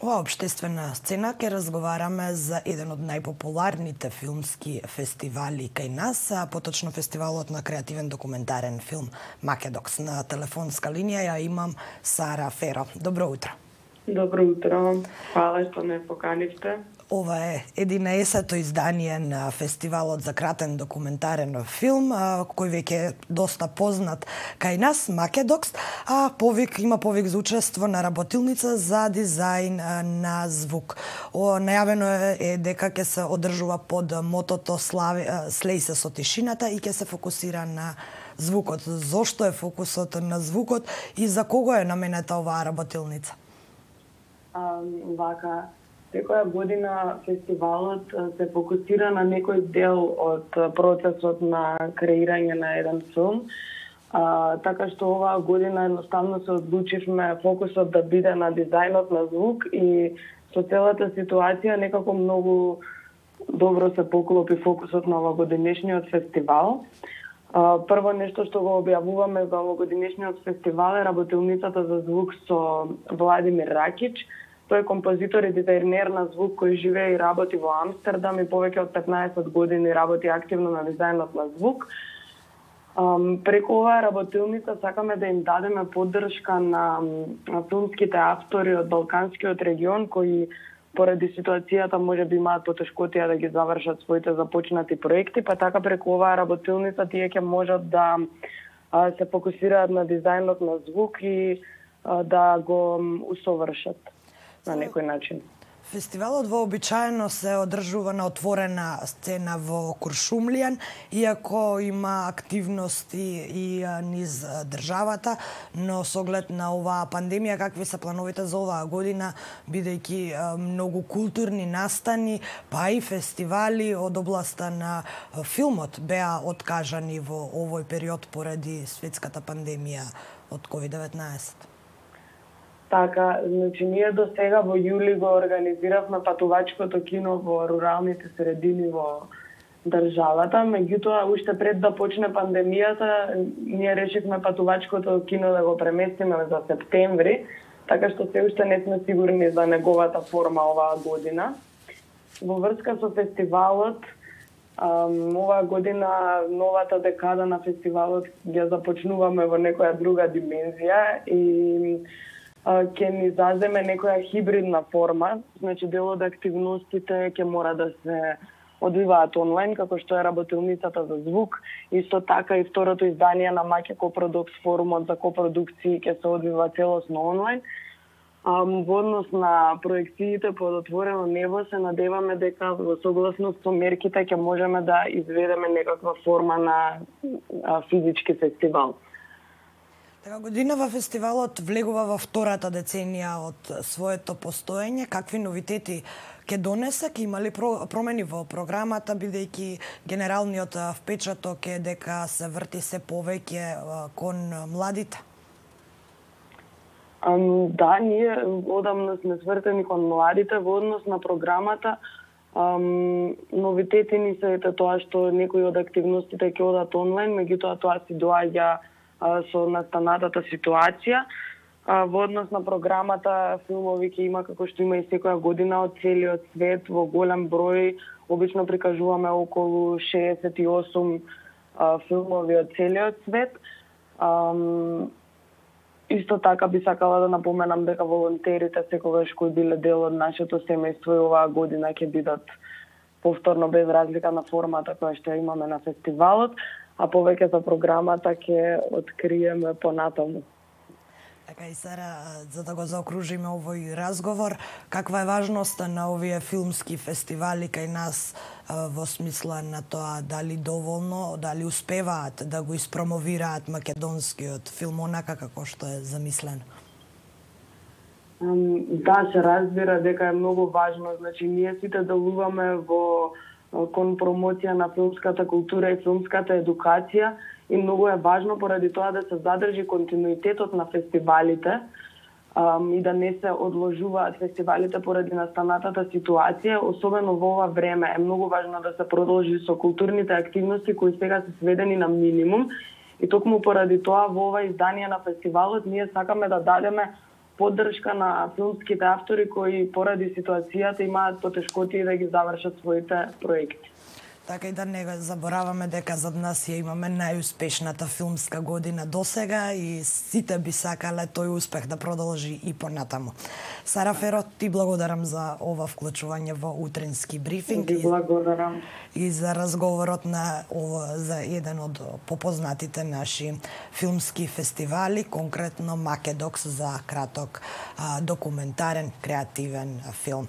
Ова обштествена сцена ќе разговараме за еден од најпопуларните филмски фестивали кај нас, а поточно фестивалот на креативен документарен филм Македокс. На телефонска линија ја имам Сара Феро. Добро утро. Добро утро. Фала што ме поканивте. Ова е 11-то издание на фестивалот за кратен документарен филм, кој веќе е доста познат кај нас, Македокс, а повик има повик за учество на работилница за дизајн на звук. О, најавено е, дека ќе се одржува под мотото Слави, Слеј се со тишината и ќе се фокусира на звукот. Зошто е фокусот на звукот и за кого е наменета оваа работилница? Um, вака, Секоја година фестивалот се фокусира на некој дел од процесот на креирање на еден филм. А, така што оваа година едноставно се одлучивме фокусот да биде на дизајнот на звук и со целата ситуација некако многу добро се поклопи фокусот на овогодинешниот фестивал. А, прво нешто што го објавуваме за овогодинешниот фестивал е работилницата за звук со Владимир Ракич, Тој е композитор и дизајнер на звук кој живее и работи во Амстердам и повеќе од 15 години работи активно на дизајнот на звук. Um, преку оваа работилница сакаме да им дадеме поддршка на, на филмските автори од Балканскиот регион кои поради ситуацијата може би имаат потешкотија да ги завршат своите започнати проекти, па така преку оваа работилница тие ќе можат да а, се фокусираат на дизајнот на звук и а, да го усовршат на некој начин. Фестивалот вообичаено се одржува на отворена сцена во Куршумлијан, иако има активности и низ државата, но со оглед на оваа пандемија, какви се плановите за оваа година, бидејќи многу културни настани, па и фестивали од областа на филмот беа откажани во овој период поради светската пандемија од COVID-19? Така, значи ние до сега во јули го организиравме патувачкото кино во руралните средини во државата, меѓутоа уште пред да почне пандемијата, ние решивме патувачкото кино да го преместиме за септември, така што се уште не сме сигурни за неговата форма оваа година. Во врска со фестивалот, оваа година новата декада на фестивалот ја започнуваме во некоја друга димензија и ќе ни заземе некоја хибридна форма, значи дел од активностите ќе мора да се одвиваат онлайн, како што е работилницата за звук. Исто така и второто издание на Маке Копродукс форумот за копродукции ќе се одвива целосно онлайн. А, во однос на проекциите под отворено небо се надеваме дека во согласност со мерките ќе можеме да изведеме некаква форма на а, физички фестивал. Така годинава фестивалот влегува во втората деценија од своето постоење. Какви новитети ќе донесе? Ќе има ли промени во програмата, бидејќи генералниот впечаток е дека се врти се повеќе кон младите? Um, да, ние одамна сме свртени кон младите во однос на програмата. Ам, новитети ни се ете тоа што некои од активностите ќе одат онлайн, меѓутоа тоа си доаѓа со настанатата ситуација. Во однос на програмата, филмови ќе има како што има и секоја година од целиот свет во голем број. Обично прикажуваме околу 68 филмови од целиот свет. Исто така би сакала да напоменам дека волонтерите секогаш кои биле дел од нашето семејство и оваа година ќе бидат повторно без разлика на формата која што имаме на фестивалот, а повеќе за програмата ќе откриеме понатаму. Така и Сара, за да го заокружиме овој разговор, каква е важноста на овие филмски фестивали кај нас во смисла на тоа дали доволно, дали успеваат да го испромовираат македонскиот филм онака како што е замислено? Да, се разбира дека е многу важно. Значи, ние сите делуваме во кон промоција на филмската култура и филмската едукација. И многу е важно поради тоа да се задржи континуитетот на фестивалите и да не се одложуваат фестивалите поради настанатата ситуација, особено во ова време. Е многу важно да се продолжи со културните активности кои сега се сведени на минимум. И токму поради тоа во ова издание на фестивалот ние сакаме да дадеме поддршка на филмските автори кои поради ситуацијата имаат потешкоти да ги завршат своите проекти. Така и да не забораваме дека зад нас ја имаме најуспешната филмска година до сега и сите би сакале тој успех да продолжи и понатаму. Сара Феро, ти благодарам за ова вклучување во утрински брифинг. Ти благодарам. И за разговорот на ова, за еден од попознатите наши филмски фестивали, конкретно Македокс за краток а, документарен креативен филм.